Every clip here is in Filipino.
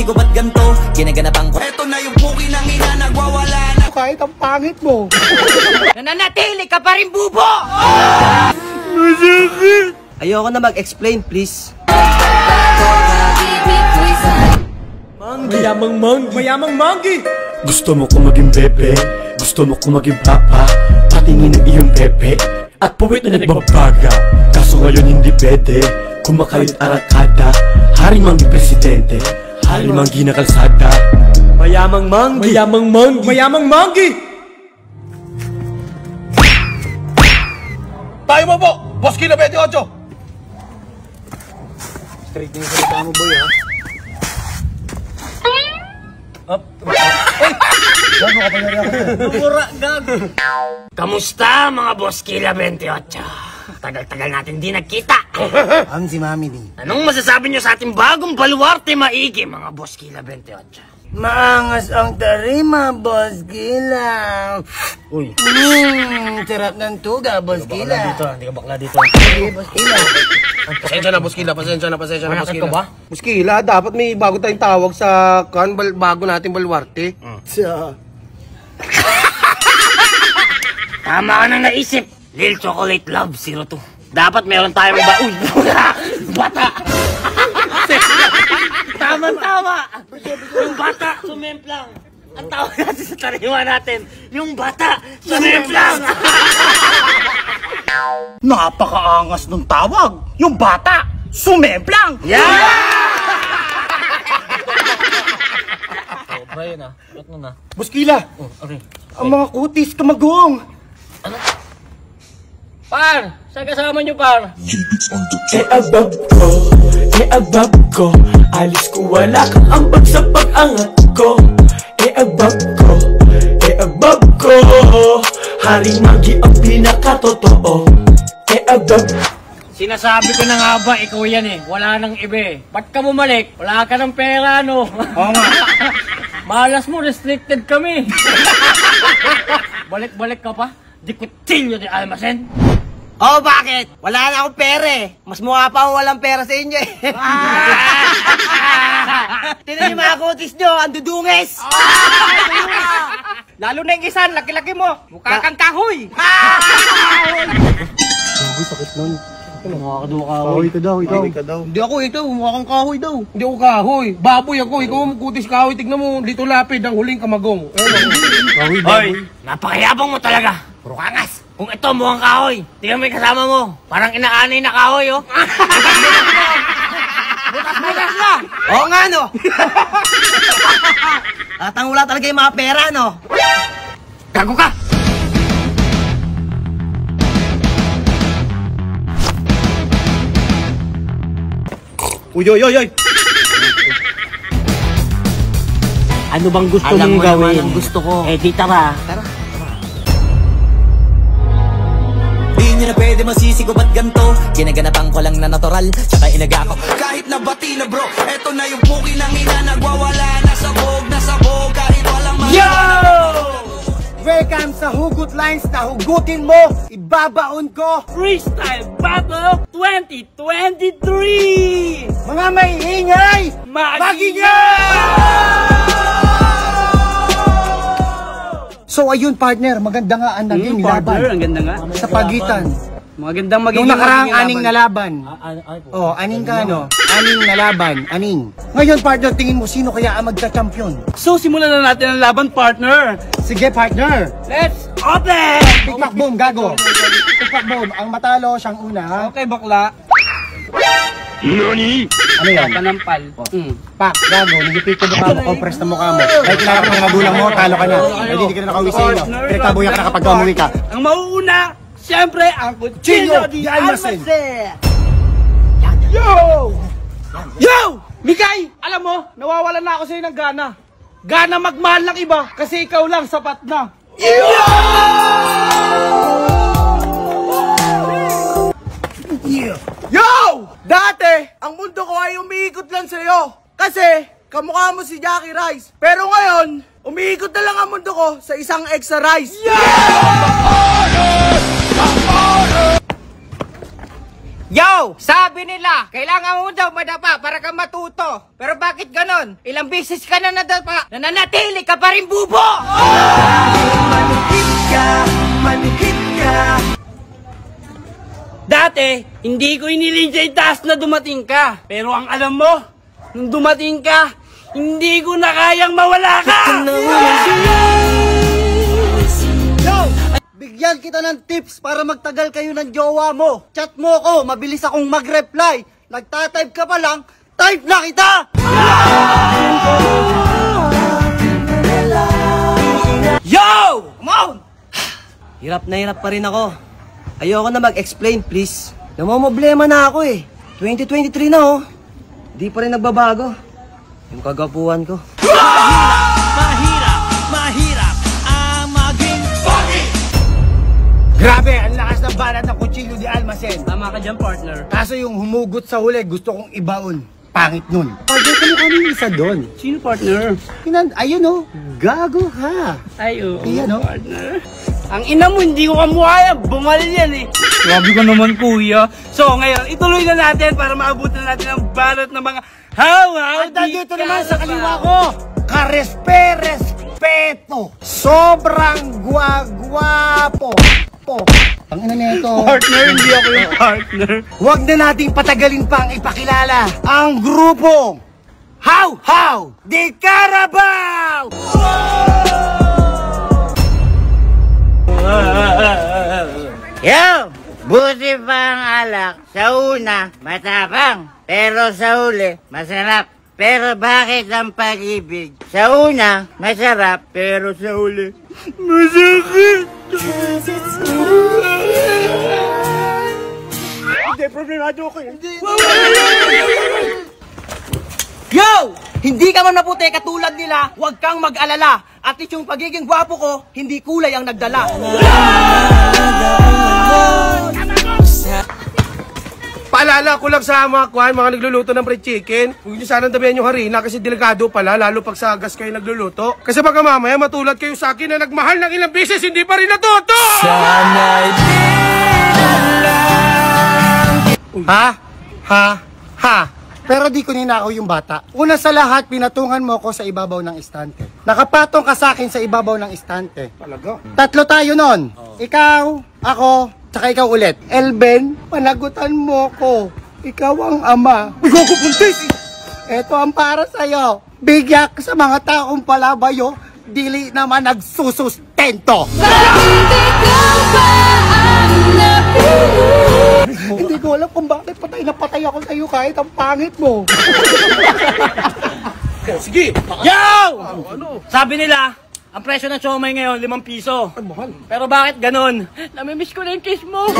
masisig ba't ganto Ginaganapan ko. Eto na yung puki ng ina nagwawala na. Kahit ang pangit mo. Nananatili ka pa rin, bubo! Ayoko na mag-explain, please. Mayamang mang, mayamang manggi. Gusto mo ko maging bebe. Gusto mo ko maging papa. Patingin ng iyong pepe. At puwit na nagbabaga. Kaso ngayon hindi pwede. Kumakalit arakada. Haring manggi presidente Haring manggi na kalsada Mayamang manggi Mayamang manggi. Mayamang manggi. Tayo mo po! Boss Kilo 28! Straight yung salita mo, boy, ha? Kamusta mga boss kila 28? Tagal-tagal natin di nagkita. Ang si Mami ni. Anong masasabi niyo sa ating bagong baluarte maigi mga boss kila 28? Maangas ang tarima, Boss Gila. Uy, Mmm, sarap ng tuga, Boss Gila. dito, hindi ka bakla dito. Sige, Boss Gila. Pasensya na, Boss Kila. Pasensya na, pasensya na, Boss Manakit Kila. ka ba? Muskila, dapat may bago tayong tawag sa kan bal- bago nating balwarte. Sa... Tama ka nang naisip. Lil Chocolate Love 02. Dapat meron tayong ba... Uy! bata! Tama-tama! Yung bata, sumemplang. Ang tawag natin sa tariwa natin, yung bata, sumemplang! Napakaangas ng tawag! Yung bata! Sumemplang! yeah! Buskila! Ang mga kutis kamagong! Par! Saan kasama nyo, par? E abab ko, e abab ko Alis ko wala kang ambag sa pag-angat ko E abab ko, e abab ko Haring magi ang pinakatotoo E abab Sinasabi ko na nga ba, ikaw yan eh. Wala nang iba eh. Ba't ka bumalik? Wala ka ng pera, no? Oo nga. Malas mo, restricted kami. Balik-balik ka pa? Di kutilyo di almasen. Oh, bakit? Wala na akong pera eh. Mas mukha pa ako walang pera sa inyo eh. Tinan yung mga kutis nyo, ang dudungis. Lalo na yung isa, laki-laki mo. Mukha kang kahoy. Kahoy ka daw, ikaw. Kahoy ka daw. Hindi ako ito, mukha kang kahoy daw. Hindi ako kahoy. Baboy ako. Ikaw ang kutis kahoy. Tignan mo, dito lapid ang huling kamagong. Ayun, Hoy, napakayabang mo talaga. Puro kangas. Kung ito mukhang kahoy, tingnan mo yung kasama mo. Parang inaanay na kahoy, oh. Butas-butas na. Oo nga no. Atang wala talaga yung mga pera no. Gago ka. Uy, uy, uy, uy. Ano bang gusto Alam mong mo gawin? naman ang gusto ko. Eh, di tara. Di pwede masisig ba't ganto Ginaganapan ko lang na natural Tsaka inaga ko Kahit na bati na bro Eto na yung puki ng ina Nagwawala na sabog na sabog Kahit walang mga Yo! Welcome sa Hugot Lines na hugutin mo, ibabaon ko. Freestyle Battle 2023! Mga may ingay, So ayun partner, maganda nga ang naging laban Hmm, ang ganda nga. sa pagitan. Magandang Nung magiging nakaraang magiging aning na laban. Oh, aning ka no? Aning na laban, aning. Ngayon partner, tingin mo sino kaya ang magka-champion? So, simulan na natin ang laban, partner! Sige partner. Let's open! Tikpak boom, gago. Tikpak boom, ang matalo siyang una. ha? Okay, bakla. Ano yan? Panampal. Mm. Pak, gago, nagipit ko mukha mo, compress na mukha mo. Kahit kilala ka ng magulang mo, talo ka na. Hindi hindi ka na nakauwi sa inyo. Pinagtabuyan ka na kapag umuwi ka. Ang mauuna, siyempre, ang Kuchino di Almacen. Yo! Yo! Mikay! Alam mo, nawawalan na ako sa'yo ng gana. Gana magmahal ng iba kasi ikaw lang sapat na. Yo! Dati, ang mundo ko ay umiikot lang sa'yo. Kasi, kamukha mo si Jackie Rice. Pero ngayon, umiikot na lang ang mundo ko sa isang extra rice. Yo! Sabi nila, kailangan mo daw madapa para ka matuto. Pero bakit ganon? Ilang beses ka na nadapa, nananatili ka pa rin bubo! Dati, hindi ko inilin sa itaas na dumating ka. Pero ang alam mo, nung dumating ka, hindi ko na kayang mawala ka! Bigyan kita ng tips para magtagal kayo ng jowa mo. Chat mo ko, mabilis akong mag-reply. Nagtatype ka pa lang, type na kita! Yo! Come on! Hirap na hirap pa rin ako. Ayoko na mag-explain, please. Namomblema na ako eh. 2023 na oh. Di pa rin nagbabago. Yung kagapuan ko. Mahirap, Grabe, ang lakas ng balat ng kutsilyo di Almacen. Tama ka dyan, partner. Kaso yung humugot sa huli, gusto kong ibaon. Pangit nun. Partner ka kami isa doon. Sino partner? Kinan, ayun oh, gago ka. Ay, oo, Iyan, oh. partner. Ang ina mo, hindi ko kamuha yan. Bungal yan eh. Grabe ka naman, kuya. So, ngayon, ituloy na natin para maabutan natin ang balot ng mga hawa. At nandito naman sa kaliwa ko, karespe, respeto. Sobrang guwagwapo. Po. Ang ina nito. Partner, hindi ako yung partner. Huwag na nating patagalin pa ang ipakilala ang grupo How How de Carabao! Yo! Buti pa ang alak. Sa una, matapang. Pero sa huli, masarap. Pero bakit ang pag-ibig? Sa una, masarap. Pero sa huli, masakit. Hindi, problemado ko yun. Yo! Hindi ka man maputi katulad nila, huwag kang mag-alala. At least yung pagiging gwapo ko, hindi kulay ang nagdala. Paalala ko lang sa mga kwan, mga nagluluto ng fried chicken. Huwag niyo sanang damihan yung harina kasi delikado pala, lalo pag sa gas kayo nagluluto. Kasi baka mamaya matulad kayo sa akin na nagmahal ng ilang beses, hindi pa rin natuto! Sana'y Ha? Ha? Ha? Pero di ko ninakaw yung bata. Una sa lahat, pinatungan mo ko sa ibabaw ng istante. Nakapatong ka sa akin sa ibabaw ng istante. Talaga? Tatlo tayo nun. Ikaw, ako, tsaka ikaw ulit. Elben, panagutan mo ko. Ikaw ang ama. Bigo ko puntis! Ito ang para sa'yo. Bigyak sa mga taong palabayo, dili naman nagsusustento. Hindi ko alam kung bakit patay na patay ako sa'yo kahit ang pangit mo. Sige! Yo! Sabi nila, ang presyo ng siomay ngayon, limang piso. mahal. Pero bakit ganon? Namimiss ko na yung kiss mo.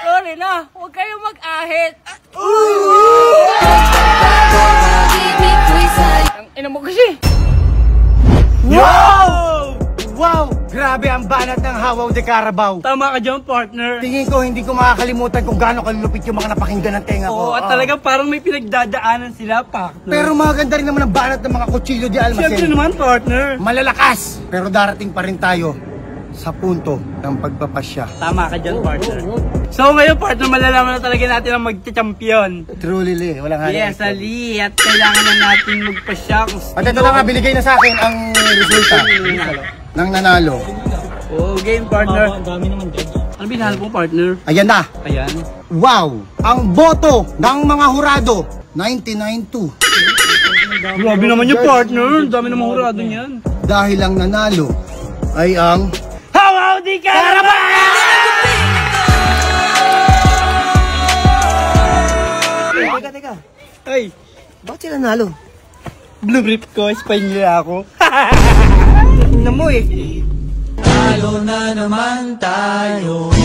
Sorry na, huwag kayong mag-ahit. Ang ina mo kasi. Grabe ang banat ng Hawaw de Carabao. Tama ka dyan, partner. Tingin ko hindi ko makakalimutan kung gaano kalulupit yung mga napakinggan ng tenga ko. Oo, at Oo. talagang parang may pinagdadaanan sila, partner. Pero maganda rin naman ang banat ng mga kutsilyo di Siyempre almacen. naman, partner. Malalakas! Pero darating pa rin tayo sa punto ng pagpapasya. Tama ka dyan, partner. So ngayon, partner, malalaman na talaga natin ang magcha-champion. Truly, Lee. Walang hali. Yes, Ali. At kailangan na natin magpasya kung At ito na nga, binigay na sa akin ang resulta ng nanalo. Oh, game, partner. Ang dami naman dyan. Ano binahal mo, partner? Ayan na. Ayan. Wow! Ang boto ng mga hurado, 99-2. Grabe naman yung partner. Ang dami naman hurado niyan. Dahil ang nanalo ay ang How, how, di ka Teka, teka. Ay, Bakit sila nanalo? blue brief ko. Espanyol ako. Tingnan mo eh. Talo na naman tayo